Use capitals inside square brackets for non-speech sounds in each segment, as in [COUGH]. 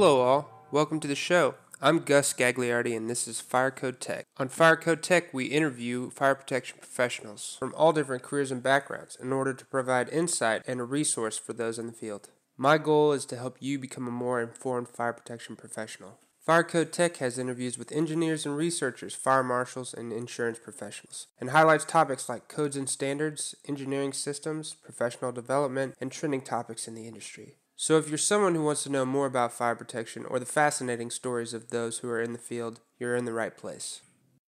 Hello, all. Welcome to the show. I'm Gus Gagliardi, and this is Fire Code Tech. On Fire Code Tech, we interview fire protection professionals from all different careers and backgrounds in order to provide insight and a resource for those in the field. My goal is to help you become a more informed fire protection professional. Fire Code Tech has interviews with engineers and researchers, fire marshals, and insurance professionals, and highlights topics like codes and standards, engineering systems, professional development, and trending topics in the industry. So, if you're someone who wants to know more about fire protection or the fascinating stories of those who are in the field, you're in the right place.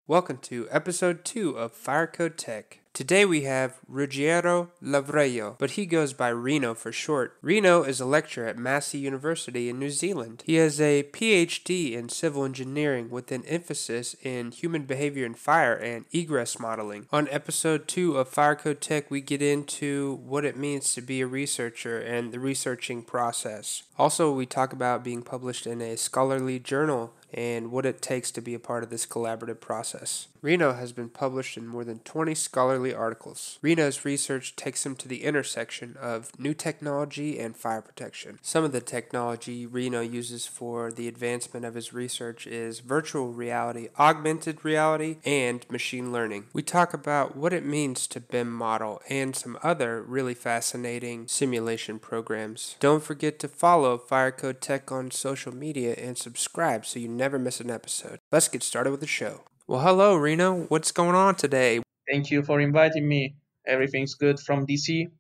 Welcome to episode 2 of Fire Code Tech. Today we have Ruggiero Lovreglio, but he goes by Rino for short. Rino is a lecturer at Massey University in New Zealand. He has a PhD in civil engineering with an emphasis in human behavior in fire and egress modeling. On episode 2 of Fire Code Tech, we get into what it means to be a researcher and the researching process. Also, we talk about being published in a scholarly journal and what it takes to be a part of this collaborative process. Rino has been published in more than 20 scholarly articles. Rino's research takes him to the intersection of new technology and fire protection. Some of the technology Rino uses for the advancement of his research is virtual reality, augmented reality, and machine learning. We talk about what it means to BIM model and some other really fascinating simulation programs. Don't forget to follow Fire Code Tech on social media and subscribe so you never miss an episode. Let's get started with the show. Well, hello, Rino. What's going on today? Thank you for inviting me. Everything's good from DC.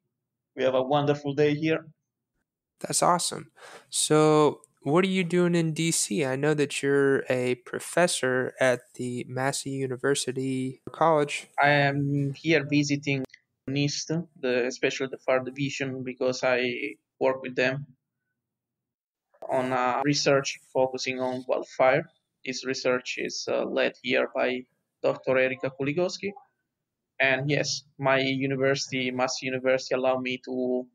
We have a wonderful day here. That's awesome. So, what are you doing in DC? I know that you're a professor at the Massey University College. I am here visiting NIST, the, especially the fire division, because I work with them on a research focusing on wildfire this research is uh, led here by Dr. Erika Kuligowski. And yes, my university, Massey University, allowed me to,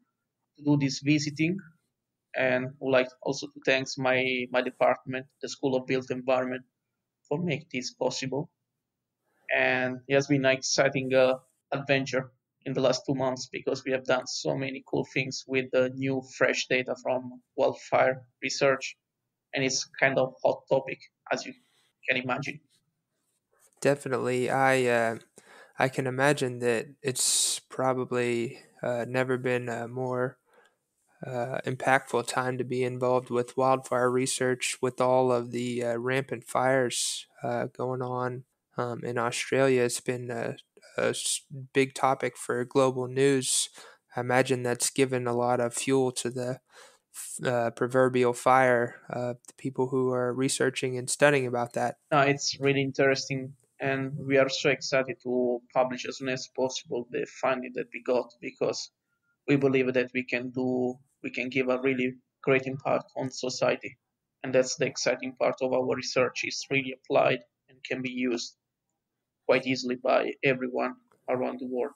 to do this visiting. And would like also to thank my, my department, the School of Built Environment, for making this possible. And it has been an exciting uh, adventure in the last two months because we have done so many cool things with the new fresh data from wildfire research and it's kind of hot topic as you can imagine. Definitely, I uh, I can imagine that it's probably uh, never been a more uh, impactful time to be involved with wildfire research with all of the uh, rampant fires uh, going on um, in Australia. It's been a, big topic for global news. I imagine that's given a lot of fuel to the uh, proverbial fire uh, the people who are researching and studying about that. No, it's really interesting, and we are so excited to publish as soon as possible the finding that we got because we believe that we can do, we can give a really great impact on society, and that's the exciting part of our research. It's really applied and can be used quite easily by everyone around the world.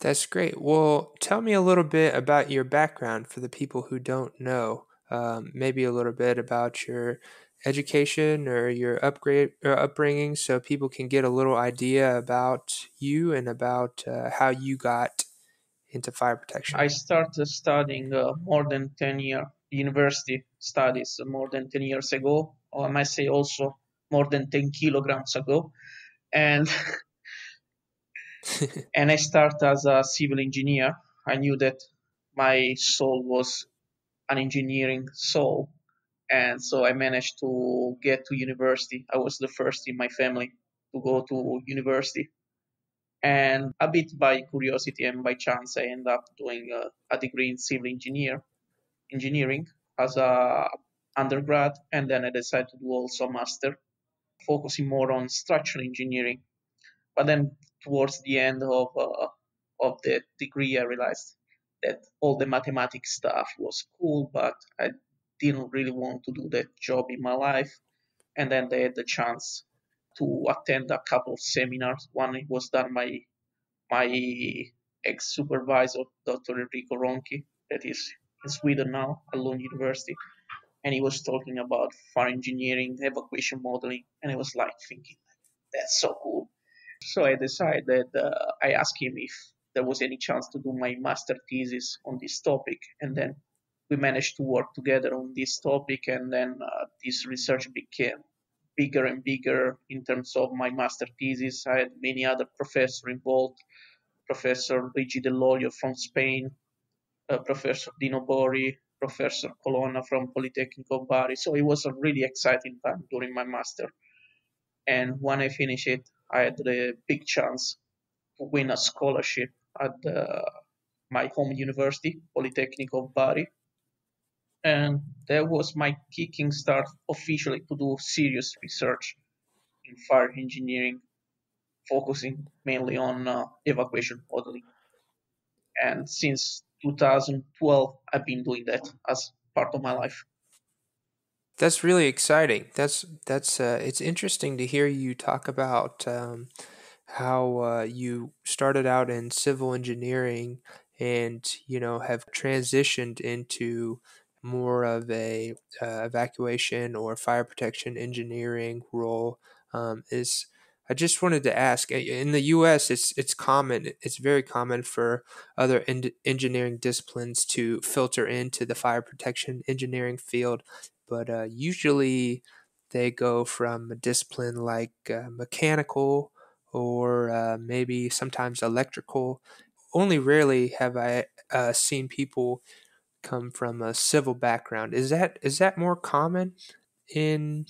That's great. Well, tell me a little bit about your background for the people who don't know. Um, maybe a little bit about your education or your upgrade or upbringing, so people can get a little idea about you and about uh, how you got into fire protection. I started studying uh, more than ten year university studies more than ten years ago, or I might say also more than ten kilograms ago, and [LAUGHS] and I started as a civil engineer. I knew that my soul was an engineering soul, and so I managed to get to university. I was the first in my family to go to university, and a bit by curiosity and by chance, I ended up doing a, a degree in civil engineer engineering as a undergrad, and then I decided to do also a master, focusing more on structural engineering. But then towards the end of uh, of the degree, I realized that all the mathematics stuff was cool, but I didn't really want to do that job in my life. And then they had the chance to attend a couple of seminars. One was done by my ex supervisor, Dr. Enrico Ronchi, that is in Sweden now at Lund University. And he was talking about fire engineering, evacuation modeling, and I was like thinking, that's so cool. So I decided, uh, I asked him if there was any chance to do my master thesis on this topic. And then we managed to work together on this topic, and then uh, this research became bigger and bigger in terms of my master thesis. I had many other professors involved, Professor Luigi Dell'Olio from Spain, uh, Professor Dino Borri, Professor Colonna from Polytechnic of Bari. So it was a really exciting time during my master. And when I finished it, I had the big chance to win a scholarship at the, my home university, Polytechnic of Bari. And that was my kicking start officially to do serious research in fire engineering, focusing mainly on uh, evacuation modeling. And since 2012, I've been doing that as part of my life. That's really exciting. That's that's uh, it's interesting to hear you talk about um, how uh, you started out in civil engineering and you know have transitioned into more of a uh, evacuation or fire protection engineering role. Um, is I just wanted to ask in the US it's it's common it's very common for other en- engineering disciplines to filter into the fire protection engineering field but uh, usually they go from a discipline like uh, mechanical or uh, maybe sometimes electrical. Only rarely have I uh, seen people come from a civil background. Is that is that more common in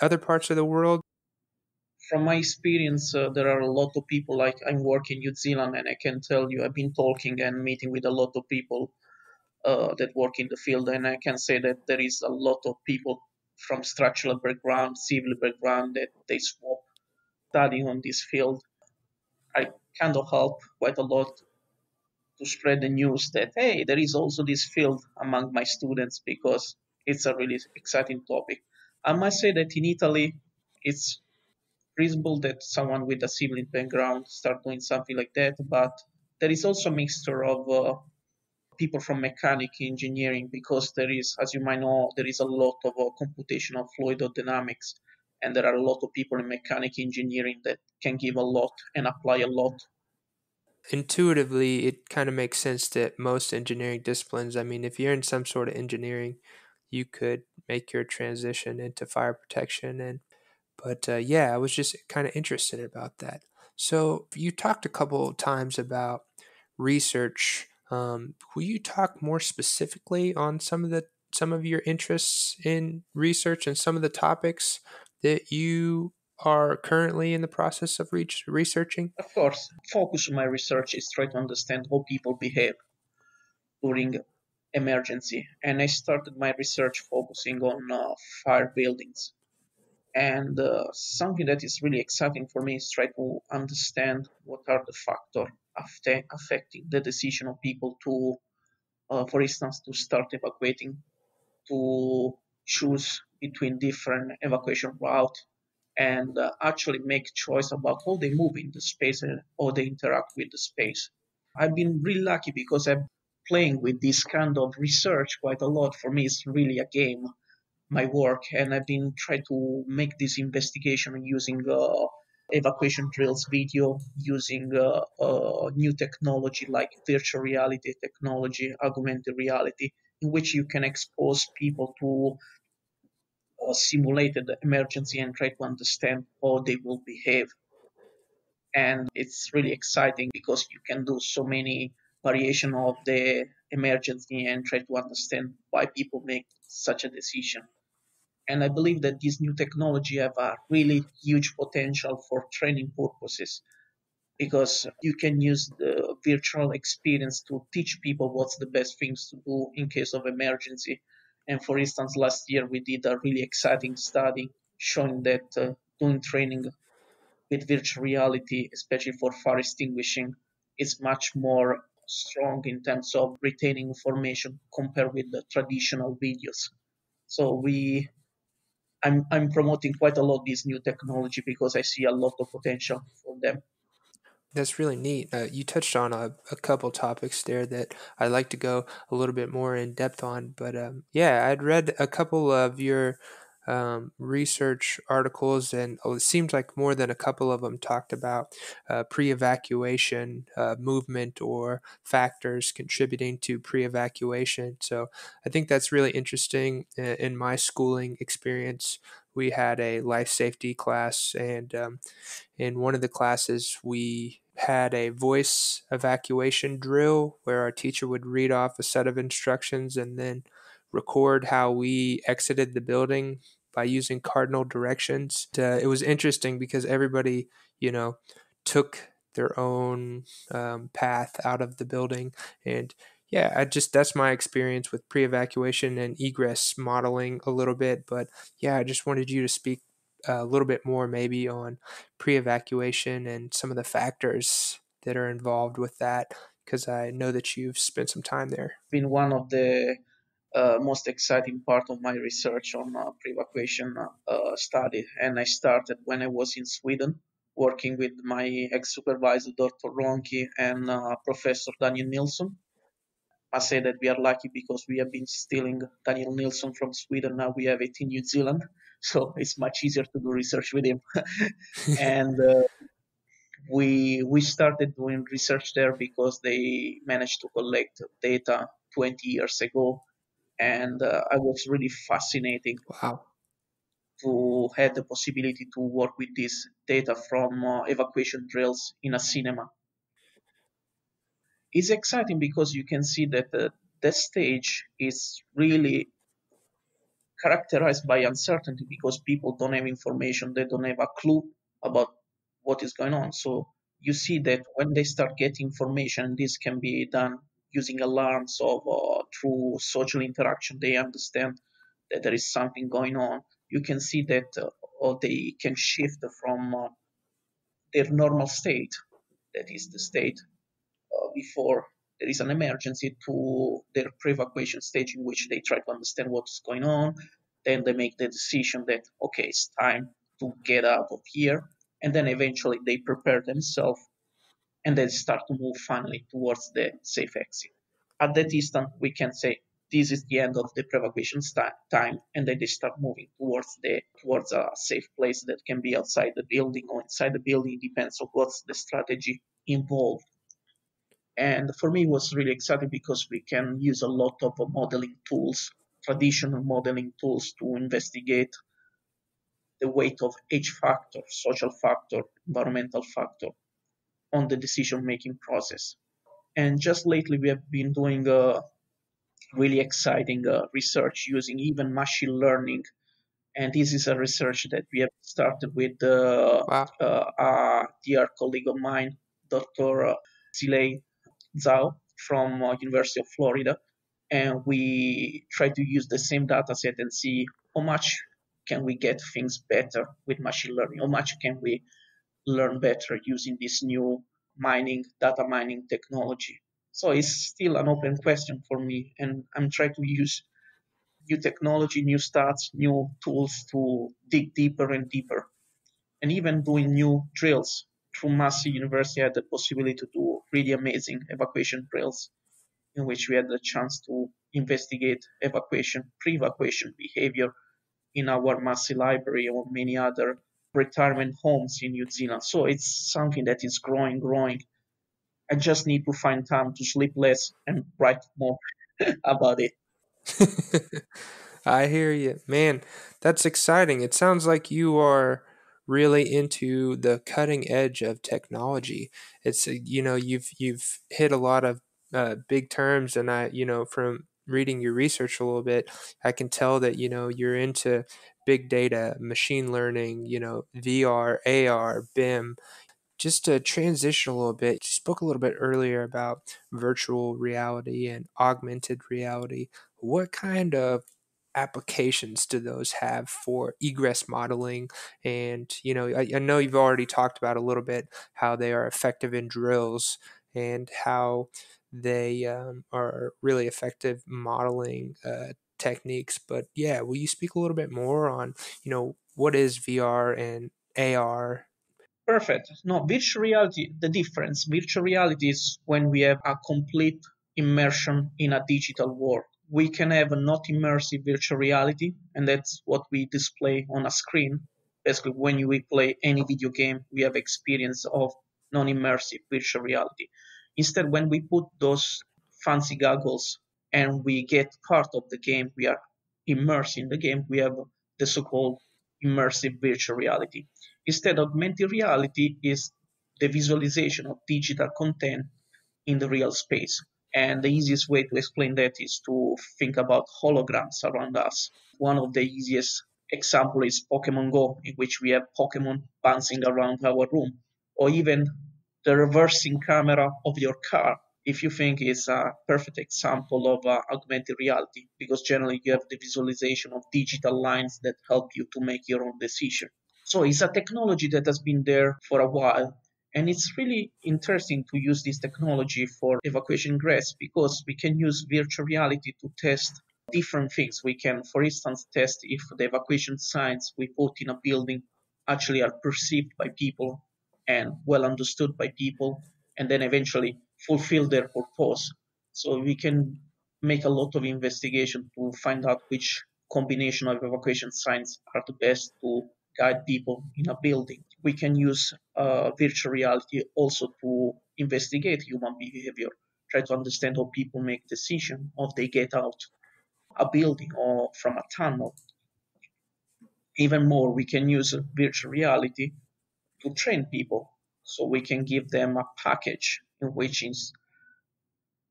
other parts of the world from my experience, uh, there are a lot of people. Like I'm working in New Zealand, and I can tell you, I've been talking and meeting with a lot of people uh, that work in the field, and I can say that there is a lot of people from structural background, civil background that they swap studying on this field. I kind of help quite a lot to spread the news that hey, there is also this field among my students because it's a really exciting topic. I must say that in Italy, it's reasonable that someone with a civil background start doing something like that, but there is also a mixture of uh, people from mechanic engineering because there is, as you might know, there is a lot of uh, computational fluidodynamics, and there are a lot of people in mechanic engineering that can give a lot and apply a lot. Intuitively, it kind of makes sense that most engineering disciplines, I mean, if you're in some sort of engineering, you could make your transition into fire protection and but uh, yeah, I was just kind of interested about that. So you talked a couple times about research. Um, will you talk more specifically on some of the some of your interests in research and some of the topics that you are currently in the process of re- researching? Of course, focus of my research is try to understand how people behave during emergency, and I started my research focusing on uh, fire buildings and uh, something that is really exciting for me is try to understand what are the factors affecting the decision of people to, uh, for instance, to start evacuating, to choose between different evacuation routes, and uh, actually make choice about how they move in the space and how they interact with the space. I've been really lucky because I'm playing with this kind of research quite a lot. For me, it's really a game my work, and I've been trying to make this investigation using uh, evacuation drills video, using uh, uh, new technology like virtual reality technology, augmented reality, in which you can expose people to a simulated emergency and try to understand how they will behave. And it's really exciting because you can do so many variation of the emergency and try to understand why people make such a decision. And I believe that this new technology have a really huge potential for training purposes because you can use the virtual experience to teach people what's the best things to do in case of emergency. And for instance, last year we did a really exciting study showing that uh, doing training with virtual reality, especially for fire extinguishing, is much more strong in terms of retaining information compared with the traditional videos. So we I'm I'm promoting quite a lot this new technology because I see a lot of potential for them. That's really neat. Uh, you touched on a, a couple topics there that I'd like to go a little bit more in depth on. But um, yeah, I'd read a couple of your um, research articles, and oh, it seems like more than a couple of them talked about uh, pre evacuation uh, movement or factors contributing to pre evacuation. So I think that's really interesting. In my schooling experience, we had a life safety class, and um, in one of the classes, we had a voice evacuation drill where our teacher would read off a set of instructions and then record how we exited the building by using cardinal directions. Uh, it was interesting because everybody, you know, took their own um, path out of the building and yeah, I just that's my experience with pre-evacuation and egress modeling a little bit. But yeah, I just wanted you to speak a little bit more maybe on pre-evacuation and some of the factors that are involved with that because I know that you've spent some time there. Been one of the uh, most exciting part of my research on uh, pre-evacuation uh, study, and I started when I was in Sweden, working with my ex-supervisor Dr. Ronchi and uh, Professor Daniel Nilsson I say that we are lucky because we have been stealing Daniel Nilsson from Sweden. Now we have it in New Zealand, [LAUGHS] so it's much easier to do research with him. [LAUGHS] and uh, we we started doing research there because they managed to collect data 20 years ago, and uh, I was really fascinating. Wow. To have the possibility to work with this data from uh, evacuation drills in a cinema It's exciting because you can see that the, the stage is really characterized by uncertainty because people don't have information, they don't have a clue about what is going on. So you see that when they start getting information, this can be done using alarms of uh, through social interaction. They understand that there is something going on. You can see that uh, or they can shift from uh, their normal state, that is the state before there is an emergency to their pre-evacuation stage in which they try to understand what's going on. Then they make the decision that, okay, it's time to get out of here. And then eventually they prepare themselves and then start to move finally towards the safe exit. At that instant, we can say this is the end of the pre-evacuation st- time, and then they start moving towards the towards a safe place that can be outside the building or inside the building. Depends on what's the strategy involved. And for me, it was really exciting because we can use a lot of modeling tools, traditional modeling tools to investigate the weight of each factor, social factor, environmental factor, on the decision making process. And just lately, we have been doing a really exciting uh, research using even machine learning. And this is a research that we have started with uh, wow. uh, a dear colleague of mine, Dr. Xilei Zhao from uh, University of Florida, and we try to use the same data set and see how much can we get things better with machine learning, how much can we learn better using this new mining, data mining technology. So it's still an open question for me, and I'm trying to use new technology, new stats, new tools to dig deeper and deeper, and even doing new drills through Massey University, I had the possibility to do really amazing evacuation drills in which we had the chance to investigate evacuation, pre-evacuation behavior in our Massey library or many other retirement homes in New Zealand. So it's something that is growing, growing. I just need to find time to sleep less and write more [LAUGHS] about it. [LAUGHS] I hear you. Man, that's exciting. It sounds like you are really into the cutting edge of technology. It's uh, you know you've you've hit a lot of uh, big terms, and I you know from reading your research a little bit, I can tell that you know you're into big data, machine learning, you know VR, AR, BIM. Just to transition a little bit, you spoke a little bit earlier about virtual reality and augmented reality. What kind of applications do those have for egress modeling? And, you know, I, I, know you've already talked about a little bit how they are effective in drills and how they um, are really effective modeling uh, techniques. But yeah, will you speak a little bit more on, you know, what is VR and AR? Perfect. No, virtual reality, the difference, virtual reality is when we have a complete immersion in a digital world we can have a not immersive virtual reality, and that's what we display on a screen. Basically, when we play any video game, we have experience of non-immersive virtual reality. Instead, when we put those fancy goggles and we get part of the game, we are immersed in the game, we have the so-called immersive virtual reality. Instead, augmented reality is the visualization of digital content in the real space. And the easiest way to explain that is to think about holograms around us. One of the easiest example is Pokemon Go, in which we have Pokemon bouncing around our room, or even the reversing camera of your car, if you think is a perfect example of uh, augmented reality, because generally you have the visualization of digital lines that help you to make your own decision. So it's a technology that has been there for a while, and it's really interesting to use this technology for evacuation ingress because we can use virtual reality to test different things. We can, for instance, test if the evacuation signs we put in a building actually are perceived by people and well understood by people, and then eventually fulfill their purpose. So we can make a lot of investigation to find out which combination of evacuation signs are the best to guide people in a building. We can use uh, virtual reality also to investigate human behavior, try to understand how people make decisions, how they get out a building or from a tunnel. Even more, we can use virtual reality to train people. So we can give them a package in which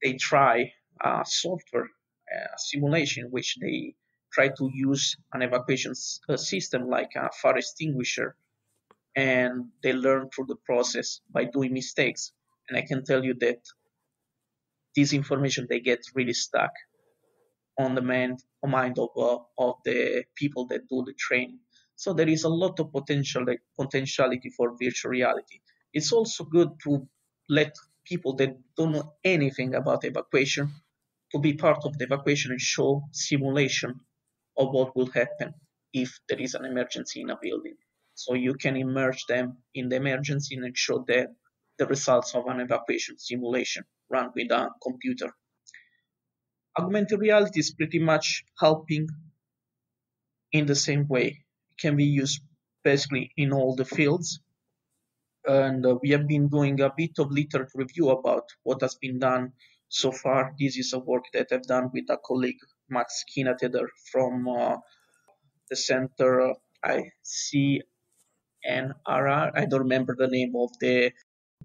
they try a software simulation which they try to use an evacuation system like a fire extinguisher and they learn through the process by doing mistakes and i can tell you that this information they get really stuck on the mind, mind of, uh, of the people that do the training so there is a lot of potential potentiality for virtual reality it's also good to let people that don't know anything about evacuation to be part of the evacuation and show simulation of what will happen if there is an emergency in a building. So you can immerse them in the emergency and show them the results of an evacuation simulation run with a computer. Augmented reality is pretty much helping in the same way. Can be used basically in all the fields and uh, we have been doing a bit of literature review about what has been done so far. This is a work that I've done with a colleague, Max Kinateder, from uh, the center ICNRR. I don't remember the name of the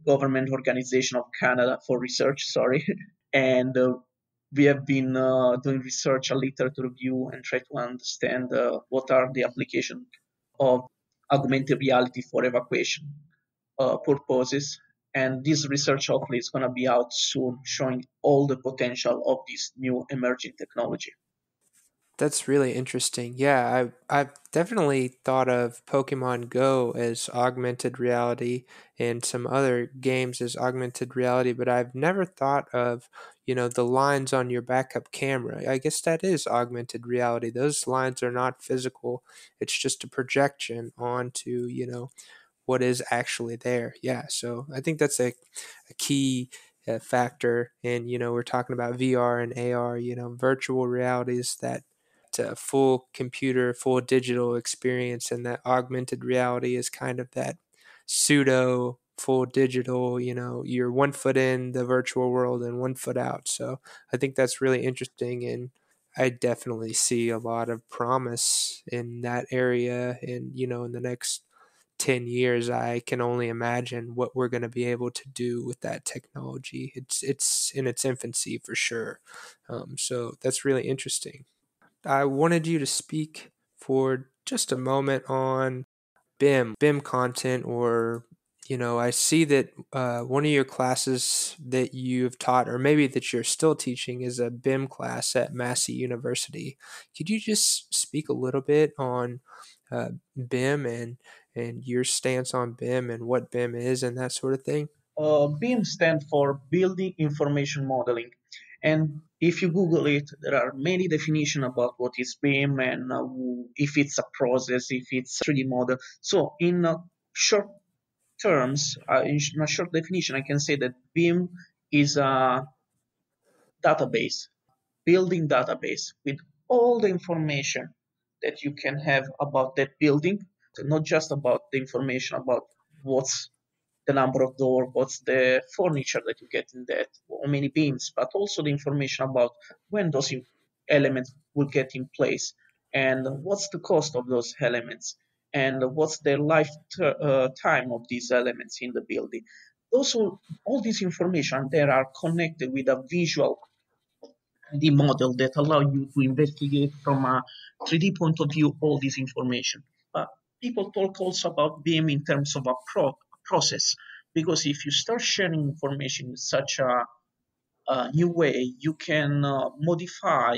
government organization of Canada for research, sorry. [LAUGHS] and uh, we have been uh, doing research, a literature review, and try to understand uh, what are the applications of augmented reality for evacuation uh, purposes. And this research hopefully is going to be out soon, showing all the potential of this new emerging technology. That's really interesting. Yeah, I I've definitely thought of Pokemon Go as augmented reality and some other games as augmented reality, but I've never thought of, you know, the lines on your backup camera. I guess that is augmented reality. Those lines are not physical. It's just a projection onto, you know, what is actually there. Yeah, so I think that's a, a key uh, factor. And you know, we're talking about VR and AR. You know, virtual realities that uh, full computer, full digital experience, and that augmented reality is kind of that pseudo full digital. You know, you're one foot in the virtual world and one foot out. So I think that's really interesting and. I definitely see a lot of promise in that area and you know in the next 10 years i can only imagine what we're going to be able to do with that technology it's it's in its infancy for sure um, so that's really interesting i wanted you to speak for just a moment on bim bim content or you know i see that uh, one of your classes that you've taught or maybe that you're still teaching is a bim class at massey university could you just speak a little bit on uh, bim and and your stance on BIM and what BIM is and that sort of thing? Uh, BIM stands for Building Information Modeling. And if you Google it, there are many definitions about what is BIM and uh, if it's a process, if it's a 3D model. So, in uh, short terms, uh, in a short definition, I can say that BIM is a database building database with all the information that you can have about that building, so not just about the information about what's the number of door, what's the furniture that you get in that, how many beams, but also the information about when those elements will get in place and what's the cost of those elements and what's the lifetime uh, of these elements in the building. Also, all, all this information there are connected with a visual the model that allow you to investigate from a 3D point of view all this information. But people talk also about BIM in terms of a pro- process, because if you start sharing information in such a, a new way, you can uh, modify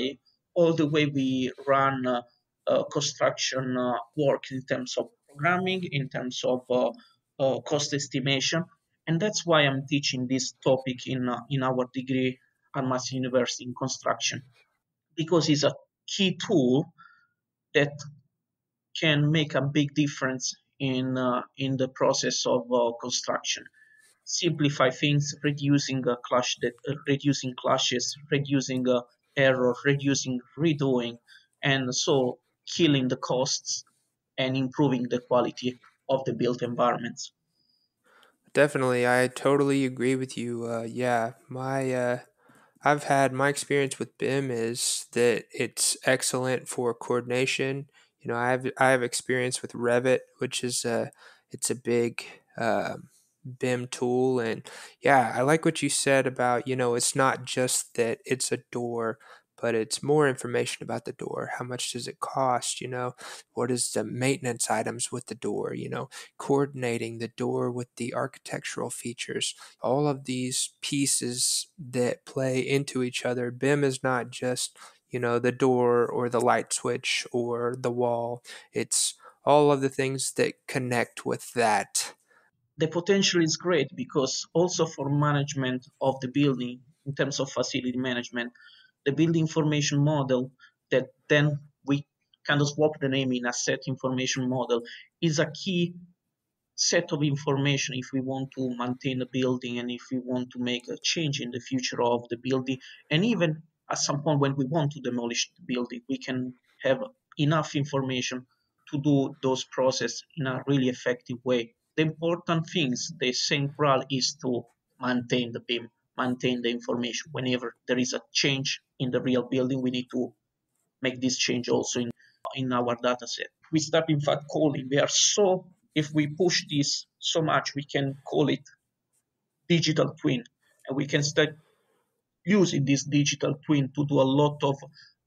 all the way we run uh, uh, construction uh, work in terms of programming, in terms of uh, uh, cost estimation, and that's why I'm teaching this topic in in our degree Massey University in construction. Because it's a key tool that can make a big difference in uh, in the process of uh, construction. Simplify things, reducing uh, clash that, reducing clashes, reducing error, reducing redoing, and so killing the costs and improving the quality of the built environments. Definitely, I totally agree with you. Uh, yeah, my uh, I've had my experience with BIM is that it's excellent for coordination. You know, I have I have experience with Revit, which is a it's a big uh, BIM tool, and yeah, I like what you said about you know it's not just that it's a door, but it's more information about the door. How much does it cost? You know, what is the maintenance items with the door? You know, coordinating the door with the architectural features. All of these pieces that play into each other. BIM is not just, you know, the door or the light switch or the wall. It's all of the things that connect with that. The potential is great because also for management of the building in terms of facility management, the building information model that then we kind of swap the name in asset information model is a key set of information if we want to maintain a building and if we want to make a change in the future of the building and even at some point when we want to demolish the building we can have enough information to do those process in a really effective way the important things the central is to maintain the BIM maintain the information. Whenever there is a change in the real building, we need to make this change also in, in our data set. We start in fact calling. We are so, if we push this so much, we can call it digital twin. And we can start using this digital twin to do a lot of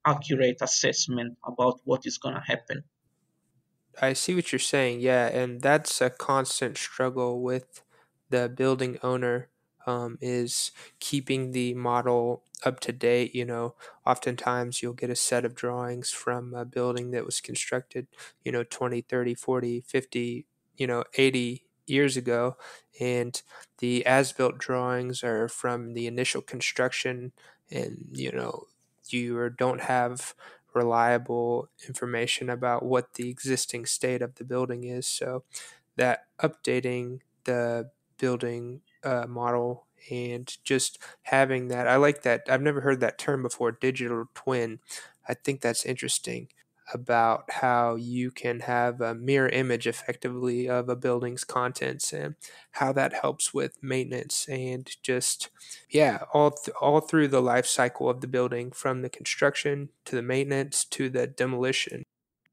accurate assessment about what is going to happen. I see what you're saying. Yeah, and that's a constant struggle with the building owner um, is keeping the model up to date. You know, oftentimes you'll get a set of drawings from a building that was constructed, you know, 20, 30, 40, 50, you know, 80 years ago. And the as built drawings are from the initial construction, and, you know, you don't have reliable information about what the existing state of the building is. So that updating the building uh, model and just having that. I like that. I've never heard that term before, digital twin. I think that's interesting about how you can have a mirror image effectively of a building's contents and how that helps with maintenance and just yeah all th- all through the life cycle of the building from the construction to the maintenance to the demolition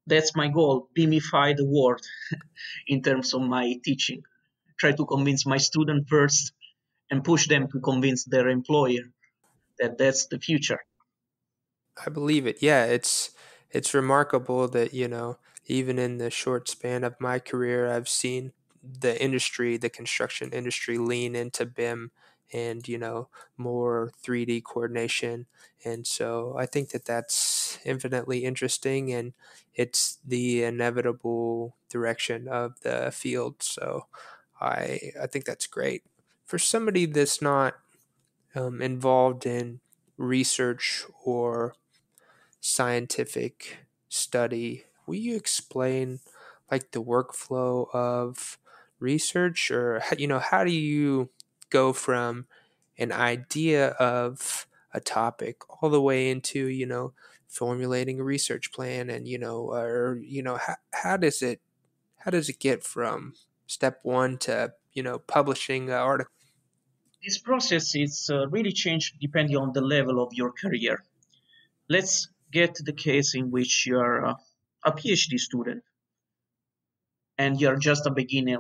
that's my goal BIMify the world [LAUGHS] in terms of my teaching try to convince my student first and push them to convince their employer that that's the future. I believe it. Yeah, it's it's remarkable that, you know, even in the short span of my career, I've seen the industry, the construction industry lean into BIM and, you know, more 3D coordination. And so I think that that's infinitely interesting and it's the inevitable direction of the field. So I I think that's great. For somebody that's not um, involved in research or scientific study, will you explain like the workflow of research, or you know how do you go from an idea of a topic all the way into you know formulating a research plan and you know or you know how, how does it how does it get from step one to you know publishing an article? This process is uh, really changed depending on the level of your career. Let's get the case in which you're uh, a phd student and you're just a beginner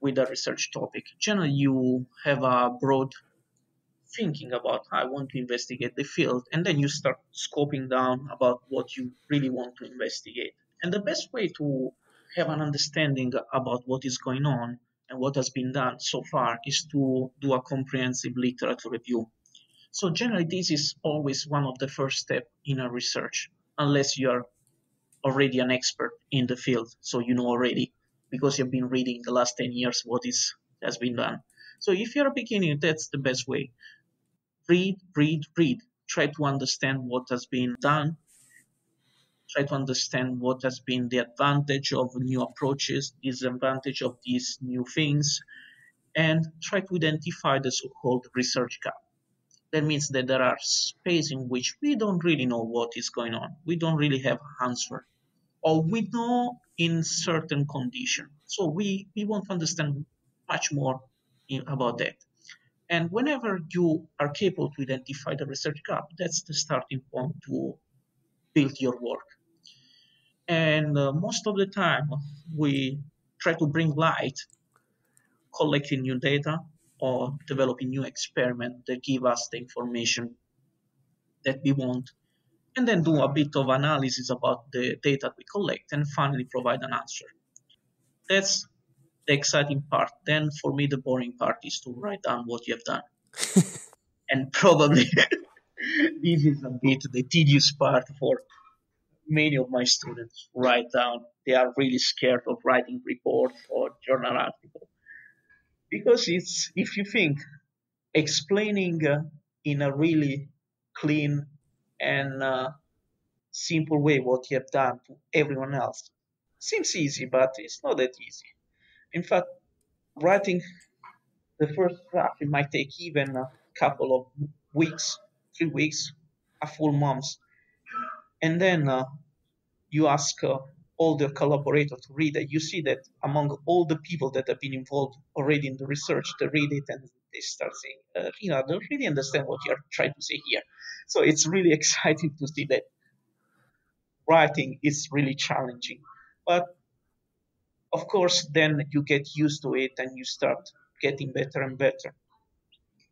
with a research topic generally you have a broad thinking about I want to investigate the field, and then you start scoping down about what you really want to investigate. And the best way to have an understanding about what is going on and what has been done so far is to do a comprehensive literature review. So generally, this is always one of the first steps in a research, unless you are already an expert in the field, so you know already because you've been reading the last 10 years what is has been done. So if you're a beginner, that's the best way read, read, read. Try to understand what has been done. Try to understand what has been the advantage of new approaches, disadvantage of these new things, and try to identify the so-called research gap. That means that there are spaces in which we don't really know what is going on. We don't really have answer. Or we know in certain condition. So we, we want to understand much more in, about that. And whenever you are capable to identify the research gap, that's the starting point to build your work. And uh, most of the time, we try to bring light, collecting new data or developing new experiment that give us the information that we want, and then do a bit of analysis about the data we collect, and finally provide an answer. That's the exciting part. Then for me, the boring part is to write down what you have done. [LAUGHS] and probably [LAUGHS] this is a bit the tedious part for many of my students write down. They are really scared of writing reports or journal article because it's if you think explaining uh, in a really clean and uh, simple way what you have done to everyone else seems easy, but it's not that easy. In fact, writing the first draft it might take even a couple of weeks, three weeks, a full month, and then uh, you ask uh, all the collaborators to read it. You see that among all the people that have been involved already in the research, they read it and they start saying, uh, "You know, I don't really understand what you're trying to say here." So it's really [LAUGHS] exciting to see that writing is really challenging, but of course, then you get used to it and you start getting better and better.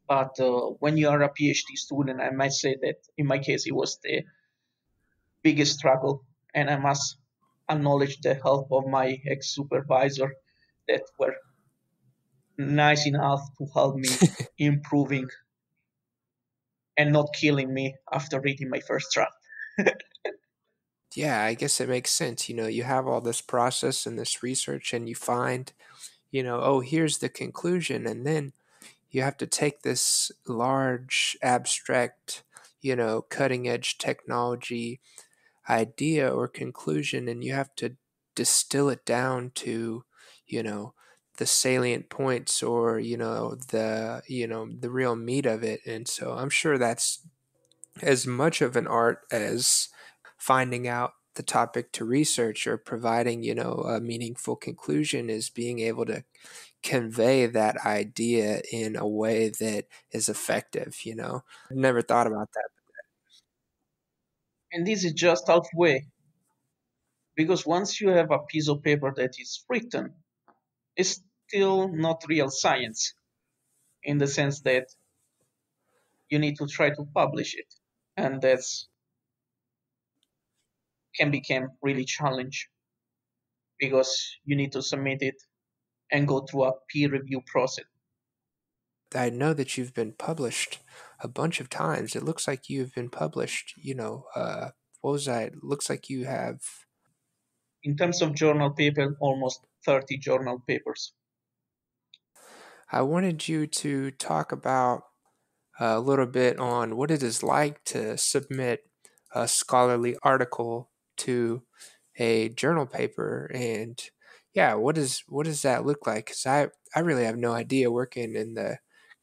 But uh, when you are a PhD student, I might say that in my case, it was the biggest struggle. And I must acknowledge the help of my ex supervisor that were nice enough to help me [LAUGHS] improving and not killing me after reading my first draft. [LAUGHS] yeah, I guess it makes sense. You know, you have all this process and this research, and you find, you know, oh, here's the conclusion. And then you have to take this large, abstract, you know, cutting edge technology idea or conclusion, and you have to distill it down to, you know, the salient points or you know the you know the real meat of it. And so i'm sure that's as much of an art as finding out the topic to research or providing you know a meaningful conclusion is being able to convey that idea in a way that is effective you know? I've never thought about that and this is just halfway because once you have a piece of paper that is written it's still not real science in the sense that you need to try to publish it and that's can become really challenging because you need to submit it and go through a peer review process. I know that you've been published a bunch of times. It looks like you've been published, you know, uh, what was that? It looks like you have. In terms of journal paper, almost 30 journal papers. I wanted you to talk about uh, a little bit on what it is like to submit a scholarly article to a journal paper and yeah what does what does that look like because i i really have no idea working in the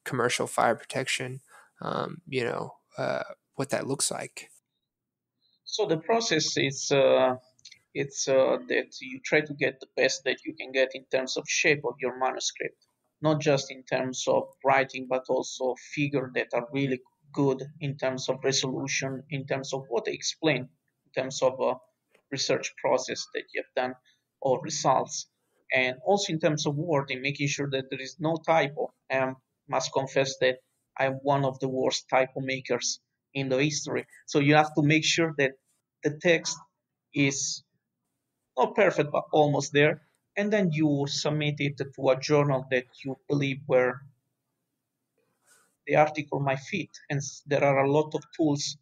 commercial fire protection um, you know uh, what that looks like. So the process is uh, it's uh, that you try to get the best that you can get in terms of shape of your manuscript, not just in terms of writing, but also figure that are really good in terms of resolution, in terms of what they explain, in terms of a research process that you have done or results, and also in terms of wording, making sure that there is no typo. I must confess that I'm one of the worst typo makers in the history. So you have to make sure that the text is not perfect, but almost there. And then you submit it to a journal that you believe where the article might fit. And there are a lot of tools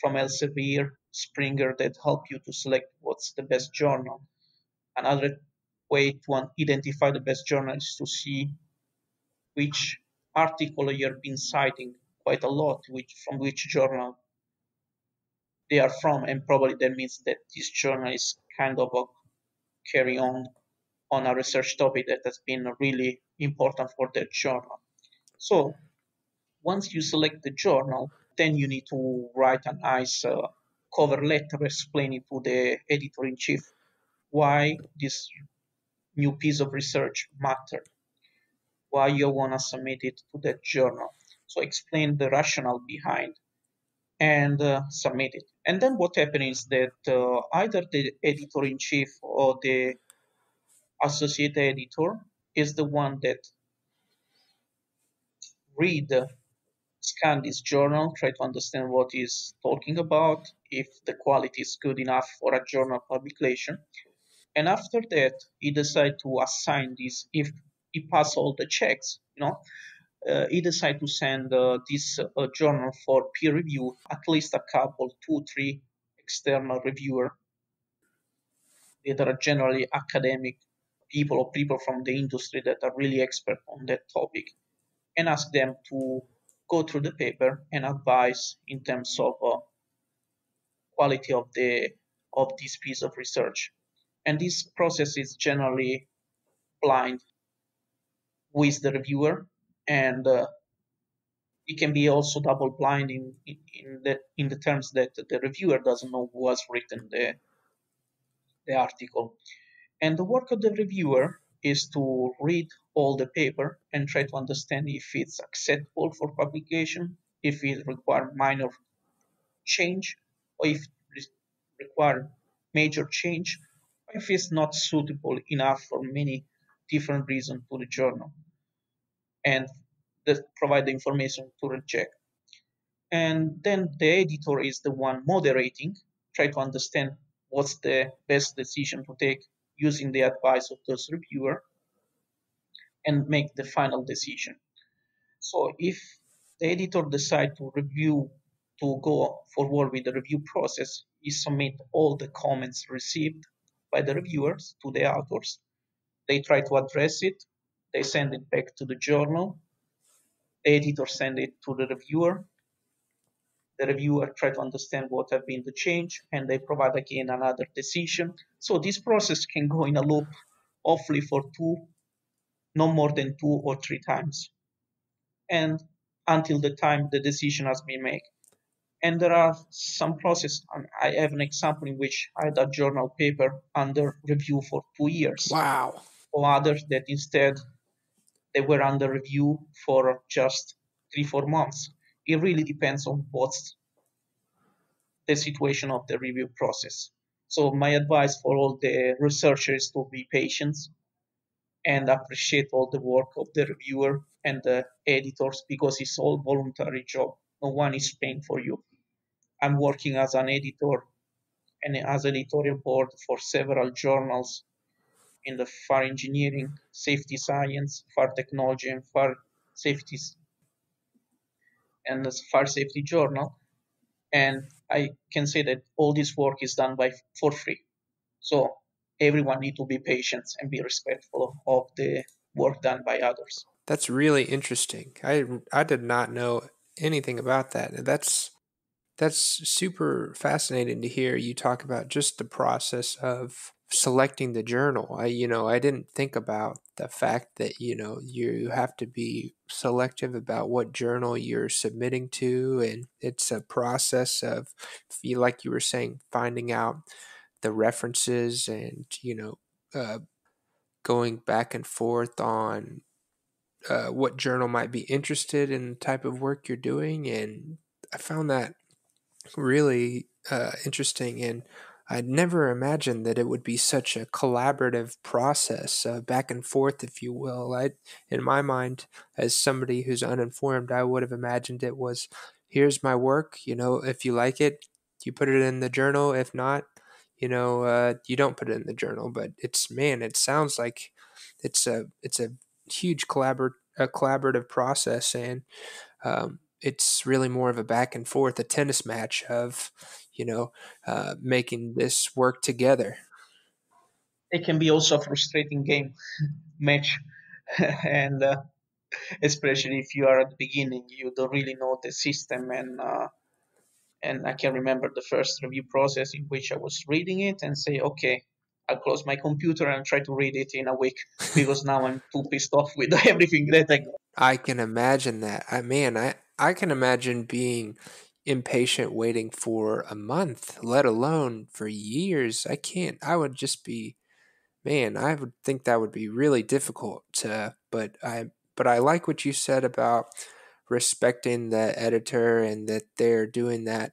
from Elsevier, Springer that help you to select what's the best journal. Another way to identify the best journal is to see which article you've been citing quite a lot, which from which journal they are from, and probably that means that this journal is kind of a carry on on a research topic that has been really important for that journal. So once you select the journal, then you need to write a nice uh, cover letter explaining to the editor in chief why this new piece of research mattered, why you want to submit it to that journal. So explain the rationale behind and uh, submit it. And then what happens is that uh, either the editor in chief or the associate editor is the one that read scan this journal, try to understand what he's talking about, if the quality is good enough for a journal publication. And after that, he decide to assign this if he pass all the checks, you know, uh, he decided to send uh, this uh, journal for peer review, at least a couple, two, three external reviewer. That are generally academic people or people from the industry that are really expert on that topic, and ask them to go through the paper and advise in terms of uh, quality of the of this piece of research. And this process is generally blind with the reviewer and uh, it can be also double blind in, in, the in the terms that the reviewer doesn't know who has written the the article. And the work of the reviewer is to read all the paper and try to understand if it's acceptable for publication if it requires minor change or if it requires major change or if it's not suitable enough for many different reason to the journal and provide the information to reject. And then the editor is the one moderating, try to understand what's the best decision to take using the advice of those reviewer and make the final decision. So if the editor decide to review to go forward with the review process, he submit all the comments received by the reviewers to the authors. They try to address it they send it back to the journal. Editor send it to the reviewer. The reviewer try to understand what have been the change, and they provide again another decision. So this process can go in a loop, hopefully for two, no more than two or three times, and until the time the decision has been made. And there are some process. I have an example in which I had a journal paper under review for two years. Wow. Or others that instead they were under review for just three, four months. It really depends on what's the situation of the review process. So my advice for all the researchers to be patient and appreciate all the work of the reviewer and the editors because it's all voluntary job. No one is paying for you. I'm working as an editor and as editorial board for several journals in the fire engineering, safety science, fire technology, and fire safety and the fire safety journal. And I can say that all this work is done by for free. So everyone need to be patient and be respectful of the work done by others. That's really interesting. I I did not know anything about that. That's that's super fascinating to hear you talk about just the process of selecting the journal. I you know I didn't think about the fact that you know you have to be selective about what journal you're submitting to, and it's a process of feel like you were saying finding out the references and you know uh, going back and forth on uh, what journal might be interested in the type of work you're doing, and I found that really uh, interesting and I'd never imagined that it would be such a collaborative process, uh, back and forth, if you will. I, in my mind, as somebody who's uninformed, I would have imagined it was, here's my work. You know, if you like it, you put it in the journal. If not, you know, uh, you don't put it in the journal. But it's man, it sounds like it's a it's a huge collabor- a collaborative process, and um, it's really more of a back and forth, a tennis match of, you know, uh, making this work together. It can be also a frustrating game [LAUGHS] match, [LAUGHS] and uh, especially if you are at the beginning, you don't really know the system and. Uh, and I can remember the first review process in which I was reading it and say, okay, I'll close my computer and try to read it in a week because now I'm too pissed off with [LAUGHS] everything that I got. I can imagine that. I man, I I can imagine being impatient waiting for a month, let alone for years. I can't. I would just be man, I would think that would be really difficult to but I but I like what you said about respecting the editor and that they're doing that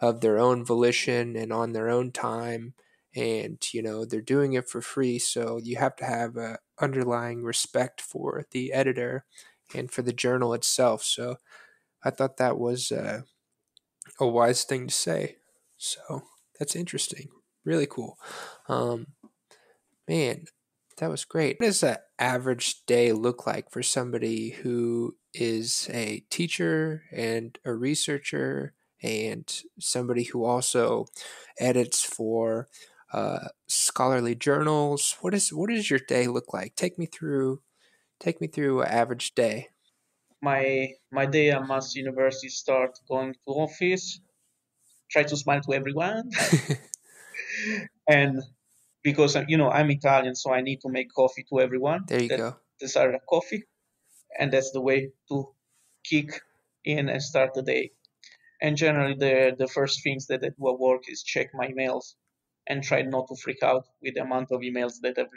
of their own volition and on their own time and you know they're doing it for free so you have to have a underlying respect for the editor and for the journal itself so i thought that was uh, a wise thing to say so that's interesting really cool um, man that was great what does an average day look like for somebody who is a teacher and a researcher and somebody who also edits for uh, scholarly journals. What is what does your day look like? Take me through take me through an average day. My my day at Massey University start going to office, try to smile to everyone, [LAUGHS] and because you know I'm Italian, so I need to make coffee to everyone. There you that go. Desire a coffee, and that's the way to kick in and start the day. And generally, the the first things that I do at work is check my emails and try not to freak out with the amount of emails that I've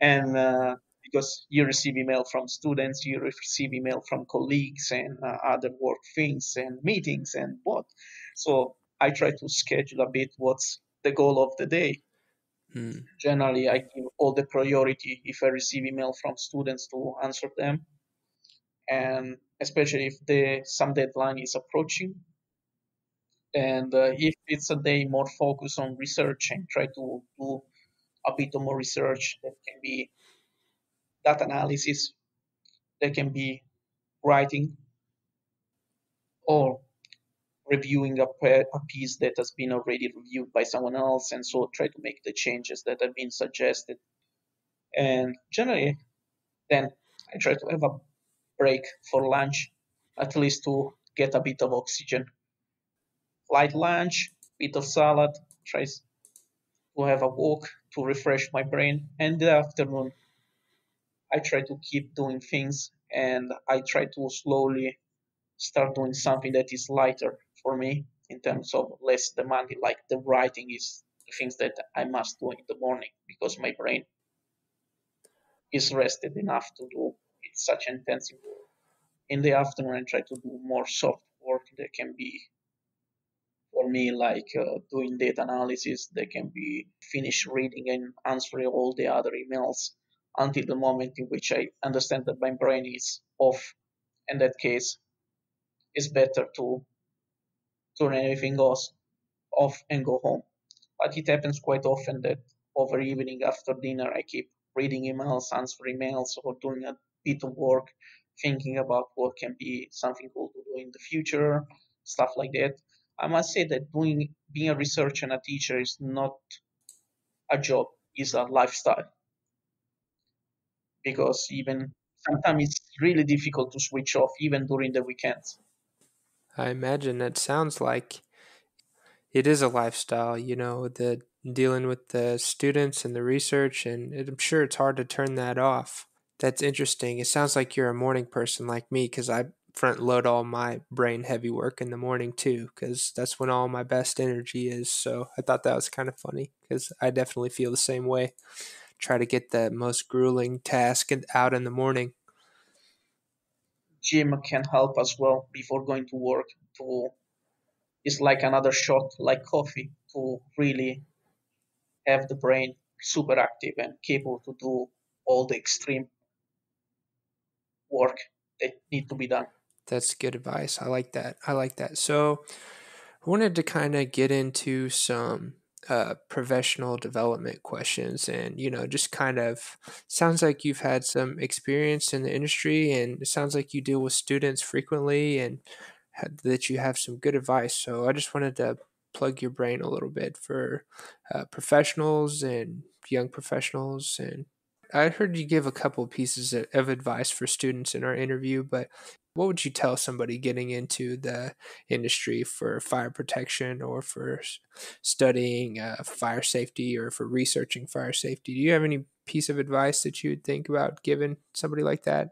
and uh, because you receive email from students, you receive email from colleagues and uh, other work things and meetings and what. So I try to schedule a bit what's the goal of the day. Mm. Generally, I give all the priority if I receive email from students to answer them, and especially if the some deadline is approaching, and uh, if it's a day more focused on research and try to do a bit more research that can be data analysis, that can be writing or reviewing a, a piece that has been already reviewed by someone else and so try to make the changes that have been suggested and generally then i try to have a break for lunch at least to get a bit of oxygen light lunch, bit of salad, try to have a walk to refresh my brain. And the afternoon, I try to keep doing things and I try to slowly start doing something that is lighter for me in terms of less demanding, like the writing is the things that I must do in the morning because my brain is rested enough to do it's such intensive work. In the afternoon, I try to do more soft work that can be for me like uh, doing data analysis they can be finished reading and answering all the other emails until the moment in which i understand that my brain is off in that case it's better to turn everything else off and go home but it happens quite often that over evening after dinner i keep reading emails answering emails or doing a bit of work thinking about what can be something cool to do in the future stuff like that I must say that doing being a researcher and a teacher is not a job; is a lifestyle. Because even sometimes it's really difficult to switch off, even during the weekends. I imagine it sounds like it is a lifestyle, you know, the dealing with the students and the research, and I'm sure it's hard to turn that off. That's interesting. It sounds like you're a morning person like me because I front load all my brain heavy work in the morning too because that's when all my best energy is. So I thought that was kind of funny because I definitely feel the same way. Try to get the most grueling task out in the morning. Gym can help as well before going to work to it's like another shot like coffee to really have the brain super active and capable to do all the extreme work that need to be done. That's good advice. I like that. I like that. So I wanted to kind of get into some uh, professional development questions and you know just kind of sounds like you've had some experience in the industry and it sounds like you deal with students frequently and that you have some good advice. So I just wanted to plug your brain a little bit for uh, professionals and young professionals. And I heard you give a couple pieces of advice for students in our interview, but what would you tell somebody getting into the industry for fire protection or for studying uh, fire safety or for researching fire safety? Do you have any piece of advice that you would think about giving somebody like that?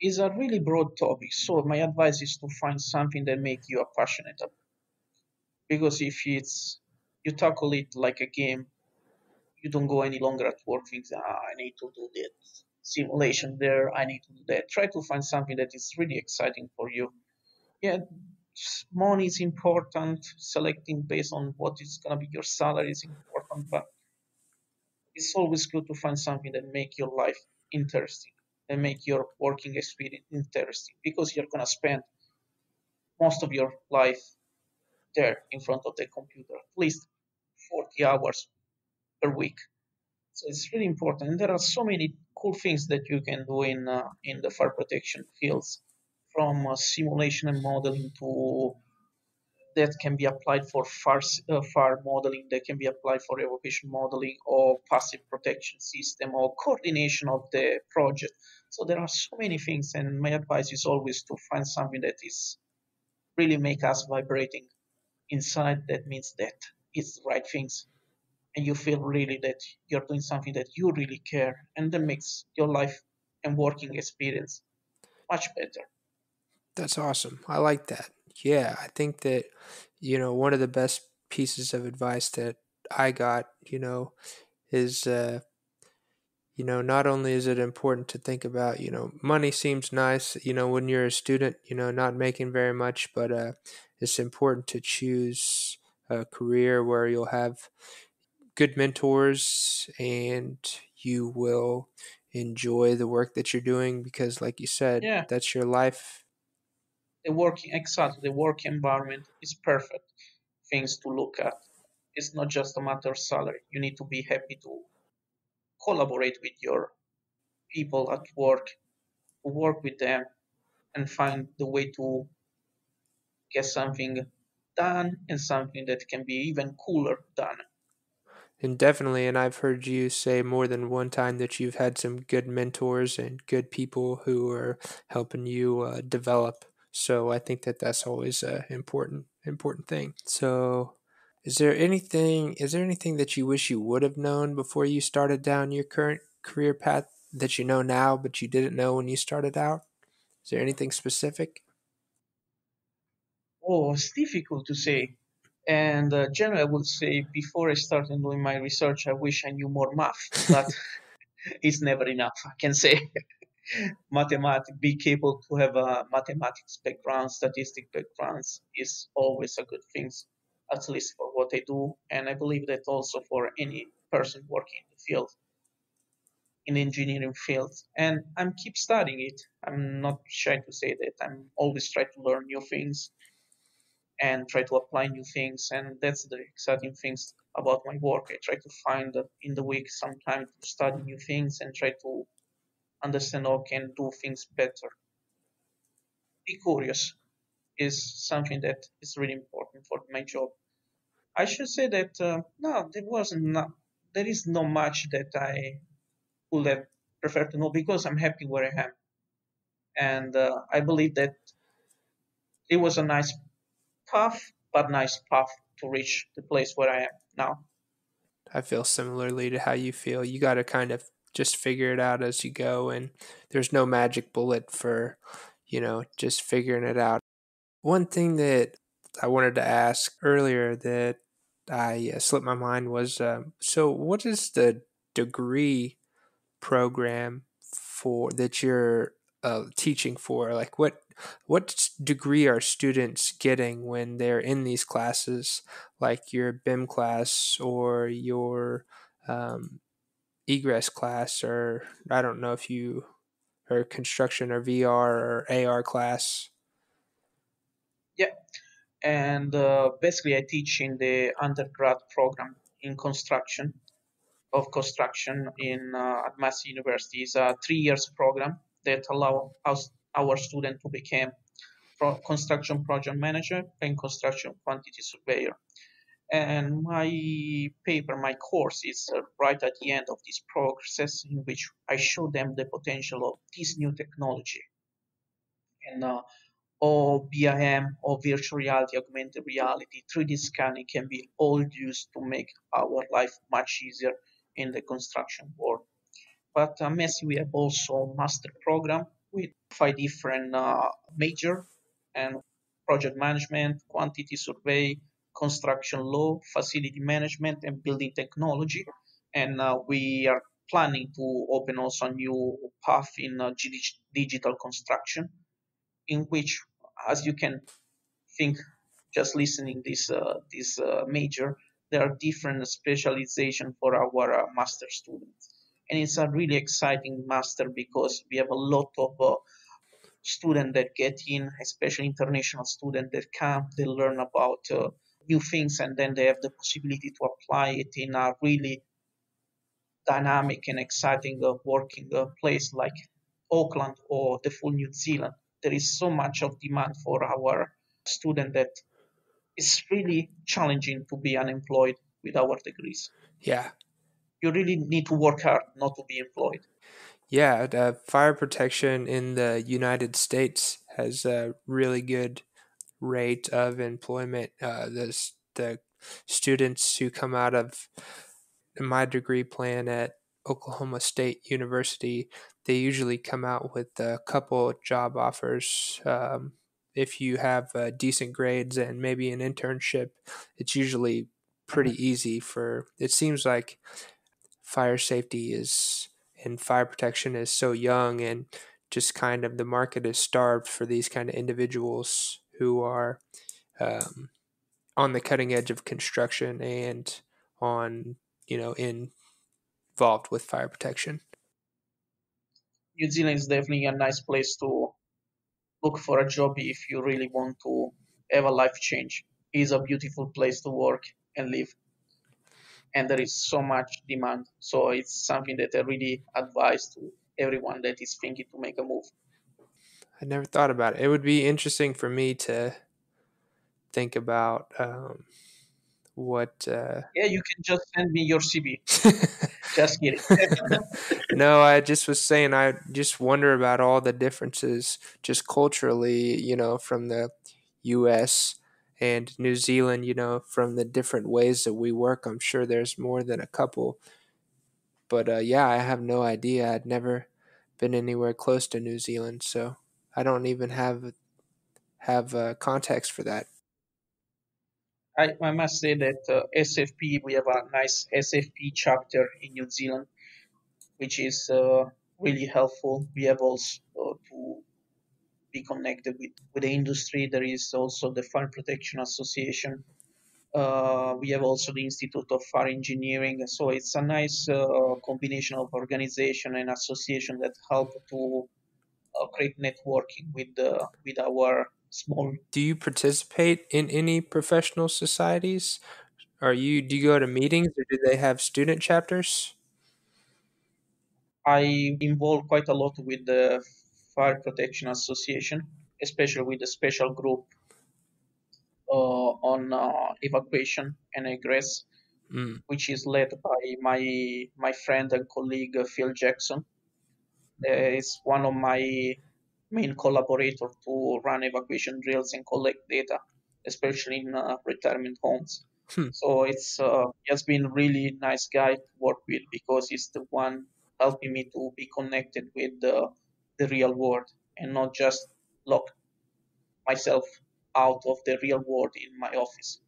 is a really broad topic. So my advice is to find something that make you a passionate about. Because if it's you tackle it like a game, you don't go any longer at work thinking, ah, I need to do that simulation there, I need to do that. Try to find something that is really exciting for you. Yeah, money is important. Selecting based on what is gonna be your salary is important, but it's always good to find something that make your life interesting and make your working experience interesting because you're going to spend most of your life there in front of the computer, at least 40 hours per week. So it's really important. And there are so many cool things that you can do in uh, in the fire protection fields, from uh, simulation and modeling to that can be applied for fire, uh, fire modeling, that can be applied for evacuation modeling or passive protection system or coordination of the project. So there are so many things, and my advice is always to find something that is really make us vibrating inside. That means that it's the right things, and you feel really that you're doing something that you really care, and that makes your life and working experience much better. That's awesome. I like that. Yeah, I think that you know one of the best pieces of advice that I got, you know, is uh, you know, not only is it important to think about, you know, money seems nice, you know, when you're a student, you know, not making very much, but uh, it's important to choose a career where you'll have good mentors and you will enjoy the work that you're doing because, like you said, yeah. that's your life. The working, exactly, the work environment is perfect things to look at. It's not just a matter of salary. You need to be happy to collaborate with your people at work, work with them, and find the way to get something done and something that can be even cooler done. And definitely, and I've heard you say more than one time that you've had some good mentors and good people who are helping you uh, develop. So I think that that's always an important important thing. So is there anything is there anything that you wish you would have known before you started down your current career path that you know now but you didn't know when you started out? Is there anything specific? Oh, it's difficult to say. And uh, generally, I would say before I started doing my research, I wish I knew more math, but [LAUGHS] it's never enough. I can say [LAUGHS] mathematics, be capable to have a mathematics background, statistic backgrounds is always a good thing at least for what I do. And I believe that also for any person working in the field, in engineering field. And I'm keep studying it. I'm not shy to say that. I'm always trying to learn new things and try to apply new things. And that's the exciting things about my work. I try to find in the week some time to study new things and try to understand how I can do things better. Be curious is something that is really important for my job. I should say that uh, no, there wasn't not, there is not much that I would have preferred to know because I'm happy where I am, and uh, I believe that it was a nice path, but nice path to reach the place where I am now. I feel similarly to how you feel. You got to kind of just figure it out as you go, and there's no magic bullet for, you know, just figuring it out. One thing that I wanted to ask earlier that I uh, slipped my mind was um, so what is the degree program for that you're uh, teaching for? Like what what degree are students getting when they're in these classes, like your BIM class or your um, egress class, or I don't know if you or construction or VR or AR class? Yeah, and uh, basically I teach in the undergrad program in construction of construction in uh, at Massey University. It's a three years program that allow us our student become pro- construction project manager and construction quantity surveyor. And my paper, my course is uh, right at the end of this process in which I show them the potential of this new technology. And uh, or BIM or virtual reality, augmented reality, 3D scanning can be all used to make our life much easier in the construction world. But uh, Massey, we have also master program with five different uh, major and project management, quantity survey, construction law, facility management, and building technology. And uh, we are planning to open also a new path in uh, digital construction, in which, as you can think, just listening this uh, this uh, major, there are different specialization for our uh, master students and it's a really exciting master because we have a lot of uh, students that get in, especially international students that come, they learn about uh, new things, and then they have the possibility to apply it in a really dynamic and exciting uh, working uh, place like Auckland or the full New Zealand. There is so much of demand for our student that it's really challenging to be unemployed with our degrees. Yeah, you really need to work hard not to be employed. Yeah, uh, fire protection in the United States has a really good rate of employment. Uh, the, the students who come out of my degree plan at Oklahoma State University, they usually come out with a couple job offers. Um, if you have uh, decent grades and maybe an internship, it's usually pretty easy for. It seems like fire safety is and fire protection is so young and just kind of the market is starved for these kind of individuals who are um, on the cutting edge of construction and on you know in, involved with fire protection. New zealand is definitely a nice place to look for a job if you really want to have a life change. It is a beautiful place to work and live and there is so much demand. So it's something that I really advise to everyone that is thinking to make a move. I never thought about it. It would be interesting for me to think about um, what. Uh... Yeah, you can just send me your CV. [LAUGHS] just kidding. [LAUGHS] no, I just was saying I just wonder about all the differences, just culturally, you know, from the U.S and New Zealand, you know, from the different ways that we work, I'm sure there's more than a couple. But uh, yeah, I have no idea. I'd never been anywhere close to New Zealand, so I don't even have have uh, context for that. I, I must say that uh, SFPE, we have a nice SFPE chapter in New Zealand, which is uh, really helpful. We have also uh, to be connected with, with the industry. There is also the Fire Protection Association. Uh, we have also the Institute of Fire Engineering. So it's a nice uh, combination of organization and association that help to uh, create networking with the with our small. Do you participate in any professional societies? Are you do you go to meetings or do they have student chapters? I involve quite a lot with the Fire Protection Association, especially with the special group uh, on uh, evacuation and egress, mm. which is led by my my friend and colleague uh, Phil Jackson. is one of my main collaborators to run evacuation drills and collect data, especially in uh, retirement homes. Hmm. So it's uh, he has been really nice guy to work with because he's the one helping me to be connected with the, the real world and not just lock myself out of the real world in my office.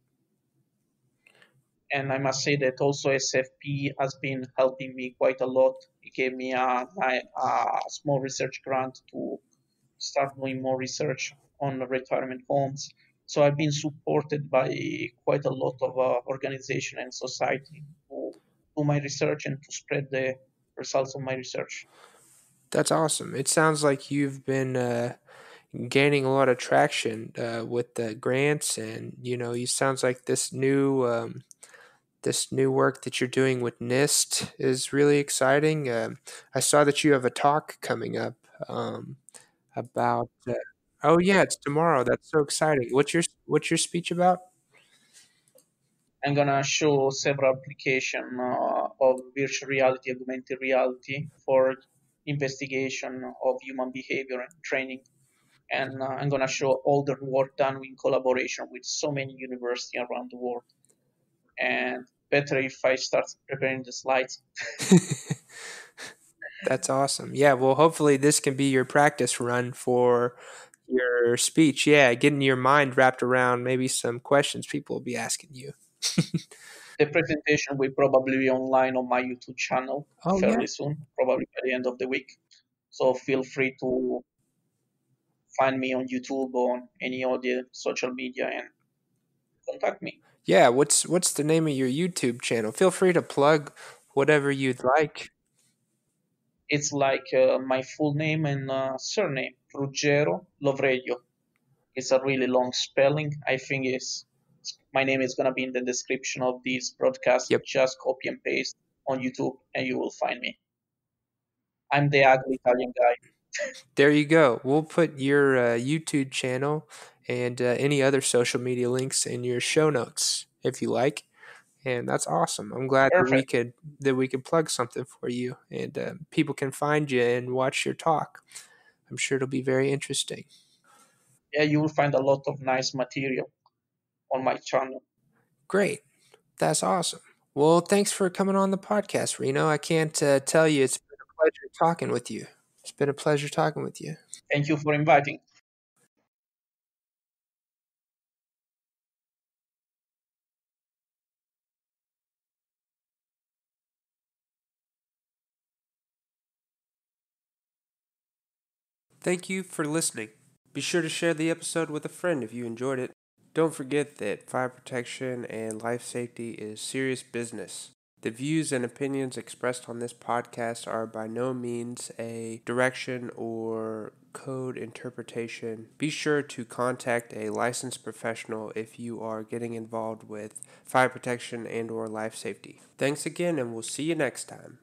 And I must say that also SFPE has been helping me quite a lot. He gave me a, a small research grant to start doing more research on retirement homes. So I've been supported by quite a lot of uh, organization and society to do my research and to spread the results of my research. That's awesome. It sounds like you've been uh, gaining a lot of traction uh, with the grants, and you know, you sounds like this new um, this new work that you're doing with NIST is really exciting. Um, I saw that you have a talk coming up um, about. Uh, oh yeah, it's tomorrow. That's so exciting. What's your What's your speech about? I'm gonna show several application uh, of virtual reality, augmented reality for investigation of human behavior and training. And uh, I'm gonna show all the work done in collaboration with so many universities around the world. And better if I start preparing the slides. [LAUGHS] That's awesome. Yeah, well, hopefully this can be your practice run for your speech. Yeah, getting your mind wrapped around maybe some questions people will be asking you. [LAUGHS] the presentation will probably be online on my YouTube channel oh, fairly yeah. soon, probably by the end of the week. So feel free to find me on YouTube or on any other social media and contact me. Yeah, what's what's the name of your YouTube channel? Feel free to plug whatever you'd like. It's like uh, my full name and uh, surname, Ruggiero Lovreglio. It's a really long spelling. I think it's my name is going to be in the description of this broadcast. Yep. Just copy and paste on YouTube and you will find me. I'm the ugly Italian guy. [LAUGHS] there you go. We'll put your uh, YouTube channel and uh, any other social media links in your show notes if you like. And that's awesome. I'm glad Perfect. that we could that we could plug something for you and uh, people can find you and watch your talk. I'm sure it'll be very interesting. Yeah, you will find a lot of nice material on my channel. Great. That's awesome. Well, thanks for coming on the podcast, Rino. I can't uh, tell you it's been a pleasure talking with you. It's been a pleasure talking with you. Thank you for inviting. Thank you for listening. Be sure to share the episode with a friend if you enjoyed it. Don't forget that fire protection and life safety is serious business. The views and opinions expressed on this podcast are by no means a direction or code interpretation. Be sure to contact a licensed professional if you are getting involved with fire protection and or life safety. Thanks again and we'll see you next time.